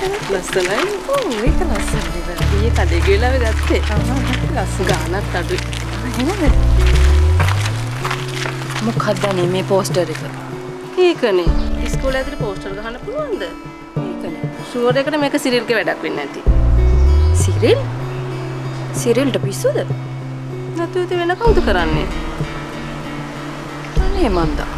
ලස්සනයි ඔව් ඒක ලස්සනයි බෑ. ඊයේ කඩේ ගිහලා අපි ගත්තේ ආහ් ලස්සන. ගානත් අඩුයි එහෙමද? මොකක්ද අනේ මේ පෝස්ටර් එක? ඒකනේ ඉස්කෝලේ ඇතුලේ පෝස්ටර් ගහන්න පුළුවන්ද ඒකනේ. ෂුවර් එකට මේක සිරිල්ගේ වැඩක් වෙන්නේ නැති සිරිල්? සිරිල්ට පිස්සුද? නැතු ඉතින් වෙන කවුද කරන්නේ අනේ මන්දා.